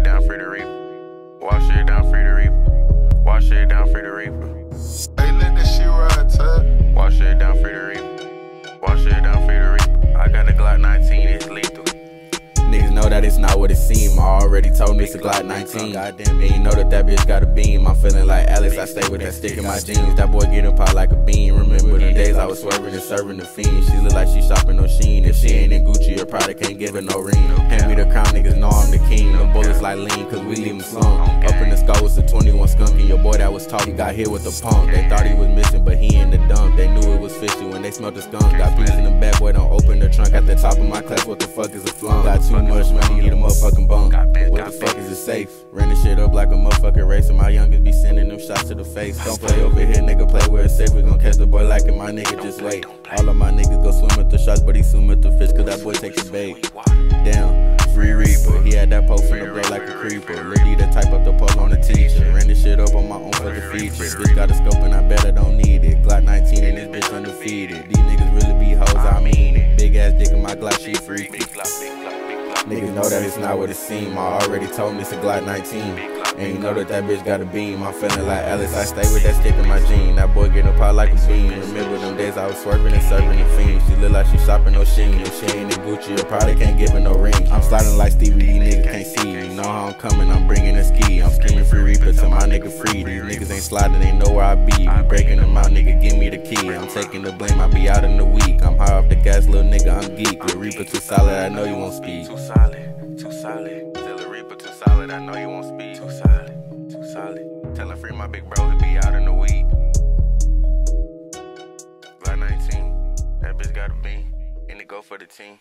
it down, free to reap. Wash it down, free to reap. Wash it down, free to reap. Hey, let that shit ride, Ty. Wash it down, free to reap. Wash it down, free to reap. I got the Glock 19, it's lethal. Niggas know that it's not what it seem. I already told me it's a Glock 19. Goddamn, you know that that bitch got a beam. I'm feeling like Alice, I stay with that stick in my jeans. That boy getting pot like a bean. Remember the days I was swerving and serving the fiend. She look like she shopping on Shein. If she ain't in Gucci her Prada, can't give her no ring. Hand me the crown, niggas know I'm the king. The bullets like lean, cause we leave them slung. Up in the skull was a 21 skunk, and your boy that was talking got hit with the pump. They thought he was missing, but he in the dump. They knew it was fishy when they smelled the skunk. Got peace in the bad boy, don't open the trunk. At the top of my class, what the fuck is a flunk? Got too much money, need a motherfucking bunk. What the fuck is it safe? Ran this shit up like a motherfucking racer. My youngest be sending them shots to the face. Don't play over here, nigga. Play where it's safe. We gon' catch the boy like it, my nigga. Just wait. All of my niggas go swim with the sharks, but he swim with the fish, cause that boy take the bait. Damn. Free Reaper, he had that pole from the blow like a creeper. Lil the type up the pole on the teacher. Ran this shit up on my own for the features. Bitch got a scope and I bet I don't need it. Glock 19 and this bitch undefeated. These niggas really be hoes, I mean it. Big ass dick in my Glock, she freaky. Niggas know that it's not what it seem. I already told him it's a Glock 19. And you know that that bitch got a beam. I'm feeling like Alice. I stay with that stick in my jean. That boy getting apart like a beam. Remember them days I was swerving and serving the fiend. She look like she shopping no Shein. If she ain't in Gucci, or probably can't give her no ring. I'm sliding like Stevie, these niggas can't see. You know how I'm coming, I'm bringing a ski. I'm screaming free Reaper till my nigga free. These niggas ain't sliding, they know where I be. We breaking them out, nigga, give me the key. I'm taking the blame, I be out in the week. I'm high off the gas, little nigga, I'm geek. The Reaper too solid, I know you won't speak. Too solid, too solid. Solid, I know you won't speak. Too solid, too solid. Tell him free my big bro, he be out in the week. Glock 19, that bitch got a beam, and it go for the team.